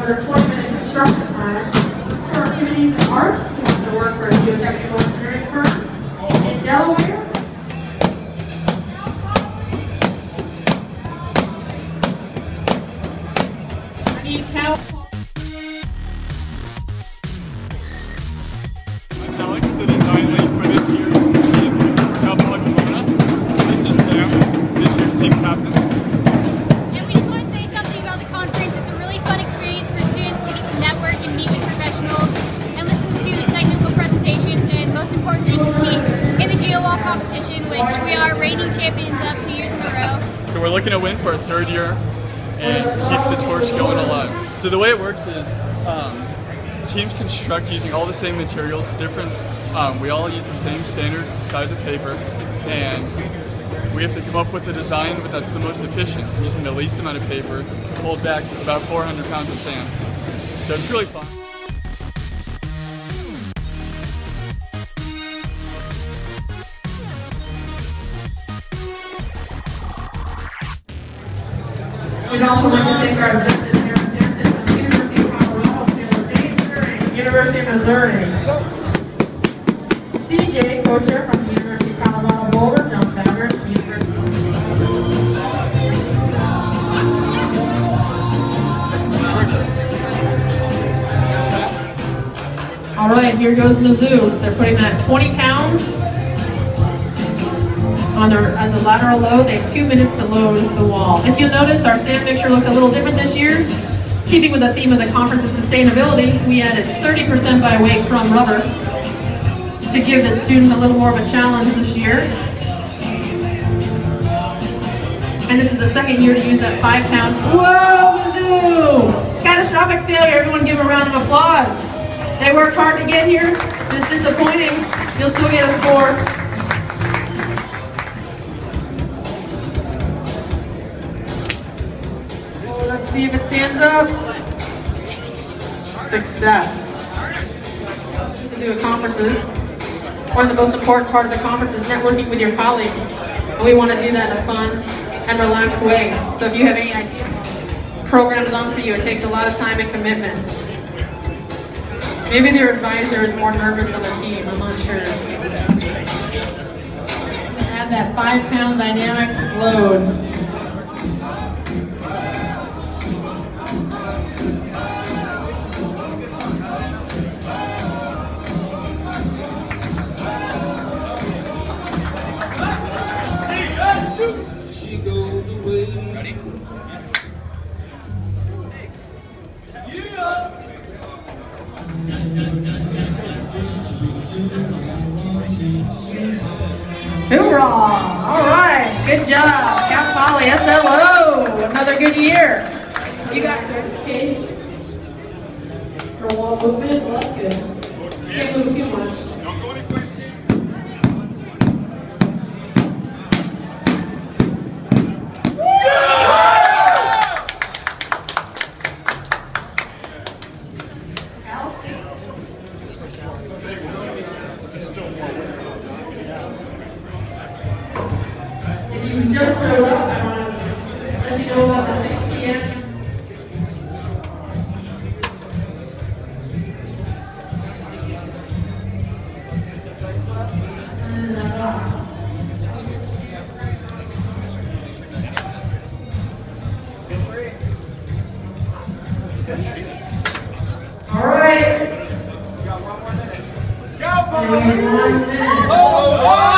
for their 20-minute construction time, Her activities art, she the work for a geotechnical engineering firm in Delaware. I need help. The design lead for this year's team, This is Pam, this year's team captain. Competition, which we are reigning champions of two years in a row. So we're looking to win for our third year and keep the torch going alive. So the way it works is um, teams construct using all the same materials, different, um, we all use the same standard size of paper and we have to come up with a design but that's the most efficient, using the least amount of paper to hold back about 400 pounds of sand. So it's really fun. We'd also like to thank our judges, Jensen from the University of Missouri. CJ Kocher from the University of Colorado Boulder, John the University of Missouri. All right, here goes Mizzou. They're putting that 20 pounds on their as a lateral load. They have two minutes to load the wall. If you'll notice, our sand mixture looks a little different this year. Keeping with the theme of the conference and sustainability, we added 30% by weight from rubber to give the students a little more of a challenge this year. And this is the second year to use that five pound. Whoa, Mizzou! Catastrophic failure. Everyone give a round of applause. They worked hard to get here. It's disappointing. You'll still get a score. See if it stands up. Success. To do at conferences. One of the most important part of the conference is networking with your colleagues. And we want to do that in a fun and relaxed way. So if you have any idea programs on for you, it takes a lot of time and commitment. Maybe their advisor is more nervous than the team, I'm not sure. Add that five pound dynamic load. Hoorah! All right, good job. Cal Poly, SLO. Another good year. You got your case for wall movement. Well, that's good. Can't move too much. To let you know about the 6 p.m. And the box. All right. And one minute.